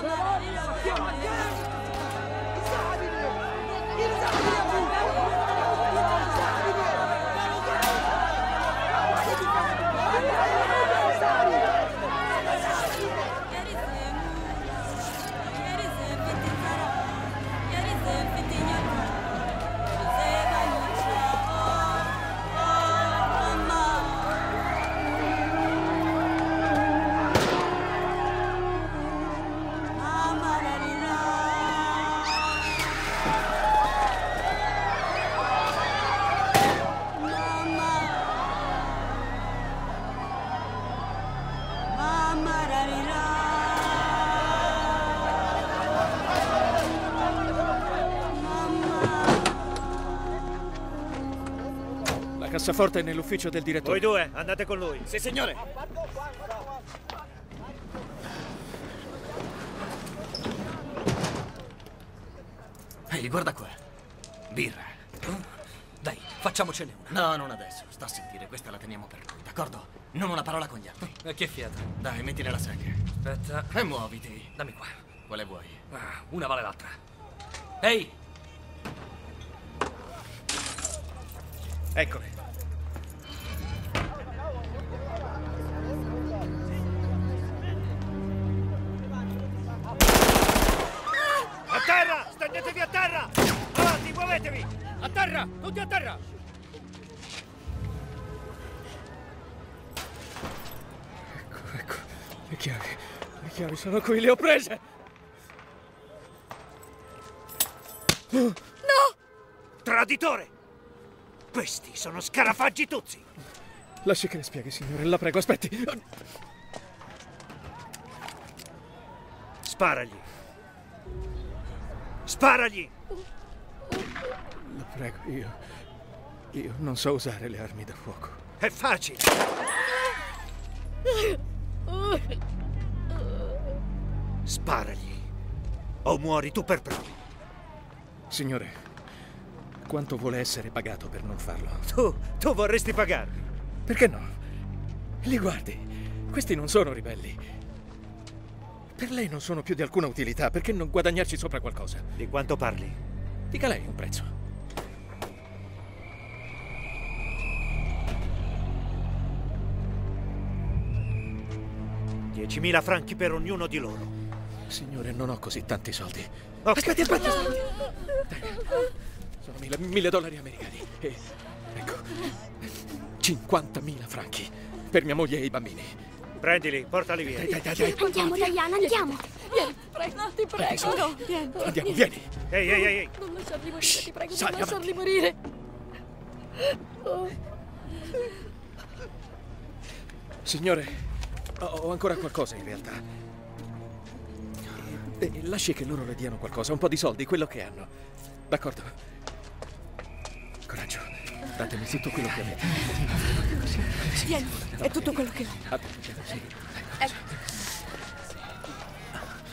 陈小鹏加 cassaforte è nell'ufficio del direttore. Voi due, andate con lui. Sì, signore. Ehi, guarda qua. Birra. Dai, facciamocene una. No, non adesso. Sta a sentire, questa la teniamo per noi, d'accordo? Non una parola con gli altri. E che fiata. Dai, metti nella sacca. Aspetta. E muoviti. Dammi qua. Quale vuoi? Ah, una vale l'altra. Ehi! Eccole. A terra! Stendetevi a terra! Avanti, muovetevi! A terra! Tutti a terra! Ecco, ecco. Le chiavi. Le chiavi sono qui, le ho prese. Traditore! Questi sono scarafaggi tuzzi! Lasci che le spieghi, signore. La prego, aspetti. Sparagli! Sparagli! La prego, io. Io non so usare le armi da fuoco. È facile! Sparagli! O muori tu per primo! Signore, quanto vuole essere pagato per non farlo? Tu, tu vorresti pagarmi? Perché no? Li guardi. Questi non sono ribelli. Per lei non sono più di alcuna utilità. Perché non guadagnarci sopra qualcosa? Di quanto parli? Dica lei un prezzo. Diecimila franchi per ognuno di loro. Signore, non ho così tanti soldi. Ok. Aspetti, aspetti, aspetti. Dai. Sono mille, mille dollari americani. E ecco, 50.000 franchi per mia moglie e i bambini. Prendili, portali via. Dai, dai, dai, dai. Andiamo, Diana, andiamo. Vieni, prego, ti prego. No, vieni. Andiamo, vieni. Ehi, ehi, ehi! Non lasciarli morire, ti prego, sali, non lasciarli morire. Signore, ho- ancora qualcosa in realtà. E lasci che loro le diano qualcosa, un po' di soldi, quello che hanno. D'accordo? Coraggio, datemi tutto quello che avete. Vieni, è tutto quello che ho. Sì.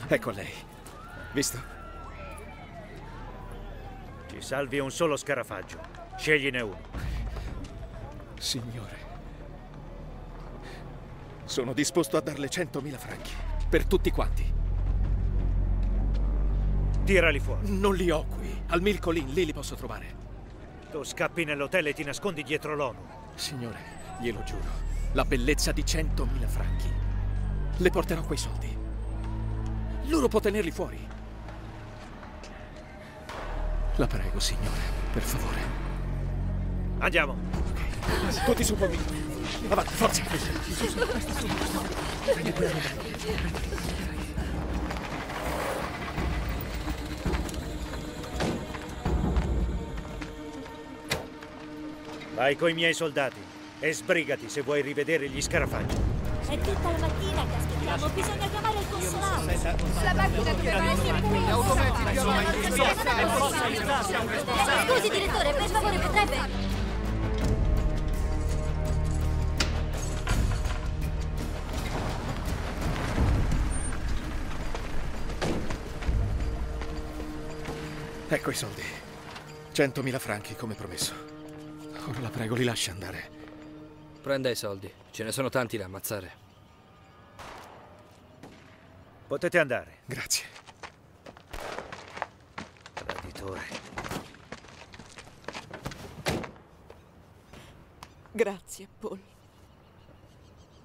Ecco lei. Visto? Ci salvi un solo scarafaggio. Scegliene uno. Signore, sono disposto a darle 100.000 franchi. Per tutti quanti. Tirali fuori. Non li ho qui. Al Milcolin, lì li posso trovare. Tu scappi nell'hotel e ti nascondi dietro l'ONU. Signore, glielo giuro, la bellezza di 100.000 franchi. Le porterò quei soldi. Loro può tenerli fuori. La prego, signore, per favore. Andiamo. Tutti su pomino. Avanti, forza. Vai coi miei soldati e sbrigati se vuoi rivedere gli scarafaggi. È tutta la mattina che aspettiamo, bisogna chiamare il consolato. La macchina doveva essere qui. Scusi, direttore, per favore potrebbe... Ecco i soldi. 100.000 franchi, come promesso. Ora la prego, li lascia andare. Prenda i soldi. Ce ne sono tanti da ammazzare. Potete andare. Grazie. Traditore. Grazie, Paul.